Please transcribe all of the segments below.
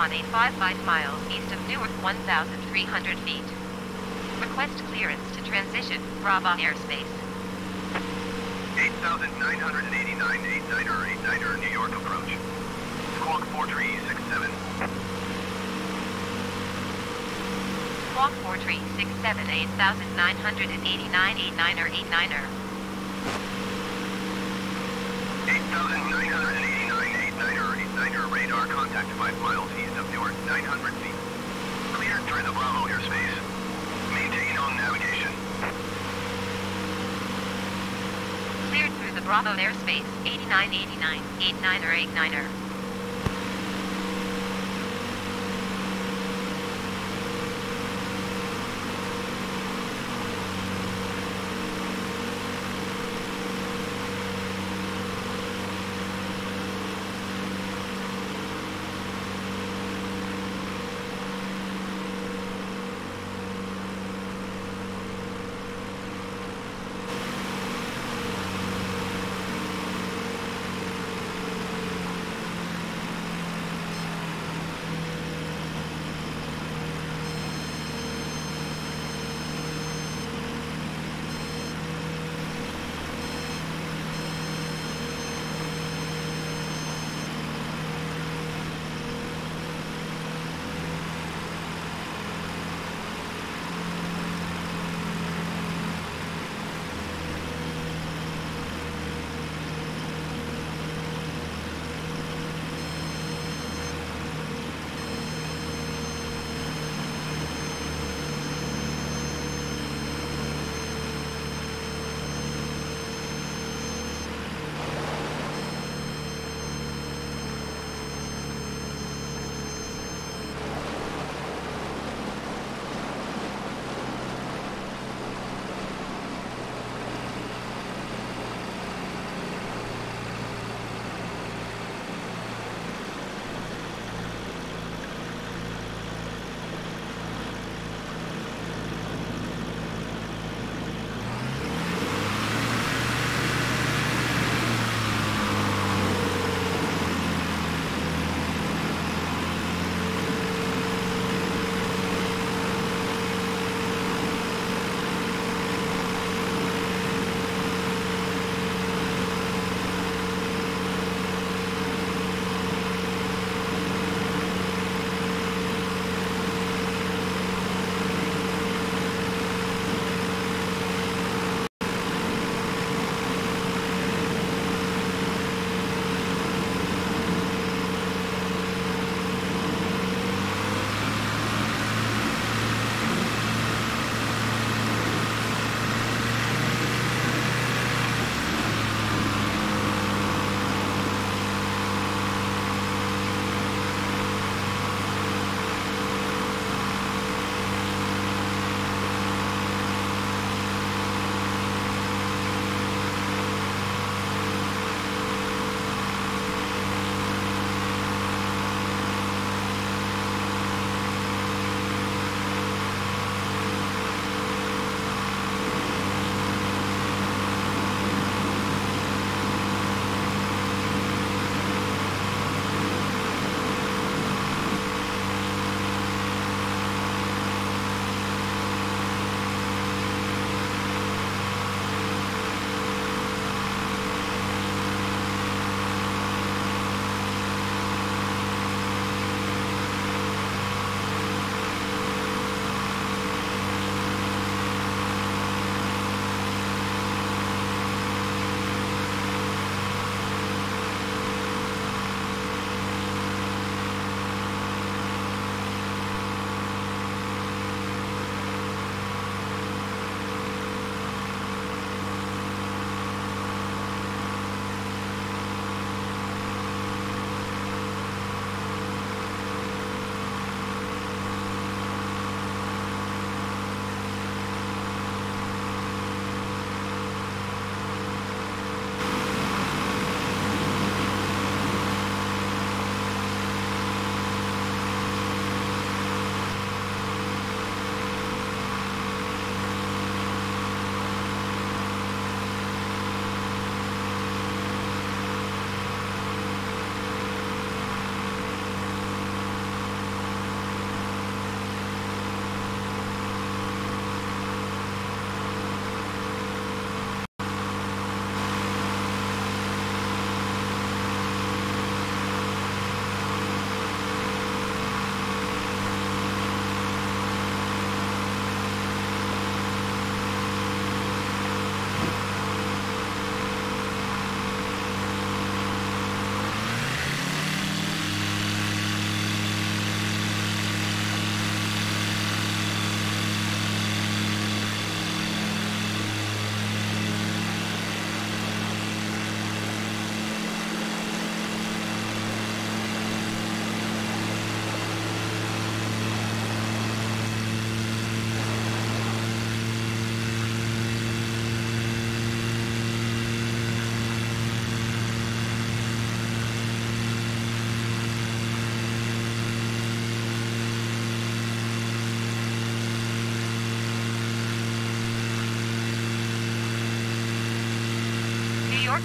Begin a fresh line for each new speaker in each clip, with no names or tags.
Recon 855 miles east of Newark 1,300 feet. Request clearance to transition Bravo airspace.
8,989, 89er, 89er, New York approach. Squawk 4367.
Squawk 4367 8989 89er 89er.
8,989, 89er, 89er, radar contact 5 miles east 900 feet. Cleared through the Bravo airspace. Maintain on navigation.
Cleared through the Bravo airspace 8989 89er 89er.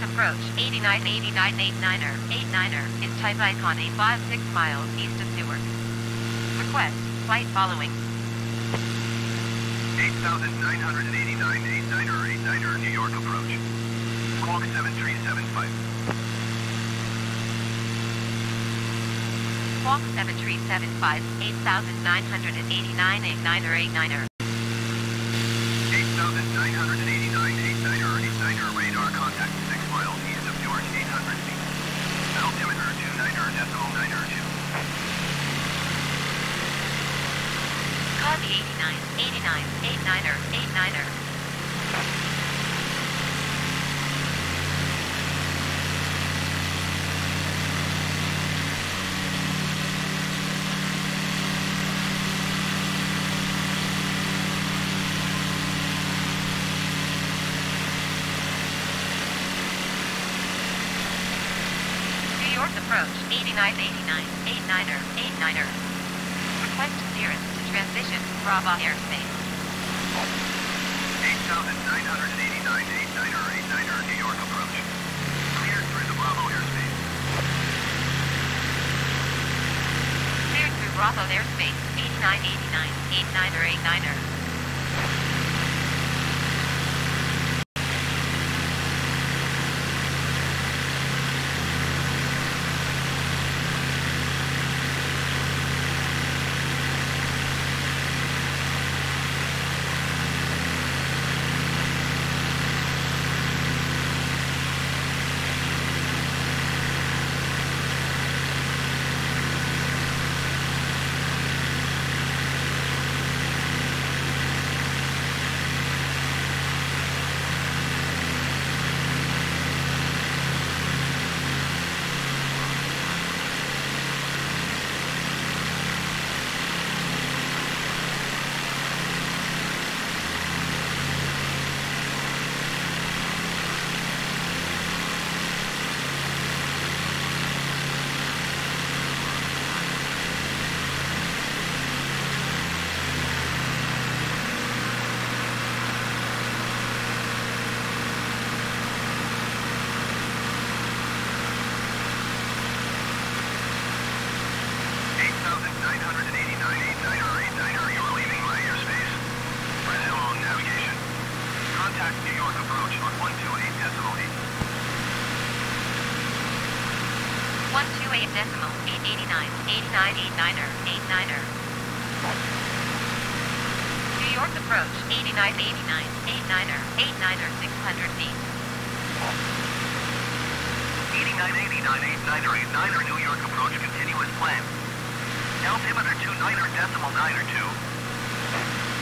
Approach 898989er 89er is type icon 856 miles east of Newark. Request flight following.
8,989, 89er, 89er, New York approach. Squawk 7375.
Squawk 7375 8989 89er 89er.
8,989, 89er, 89er, radar contact 6 miles east of Newark, 800 feet. Altimeter 29er, decimal 9er 2.
Copy 89 89 89er 89er. New York approach 8989 89er 89er. Request clearance to transition Bravo airspace.
8,989, 89er, 89er, New York approach. Cleared through the Bravo airspace.
Cleared through Bravo airspace 8989 89er 89er.
Contact New York approach on 128 decimal 8.
128 decimal 889 8989er 89er. New York approach 8989 89er 89er 600 feet.
8989, 89er, 89er, New York approach, continue as planned. Altimeter 29er decimal 9er 2.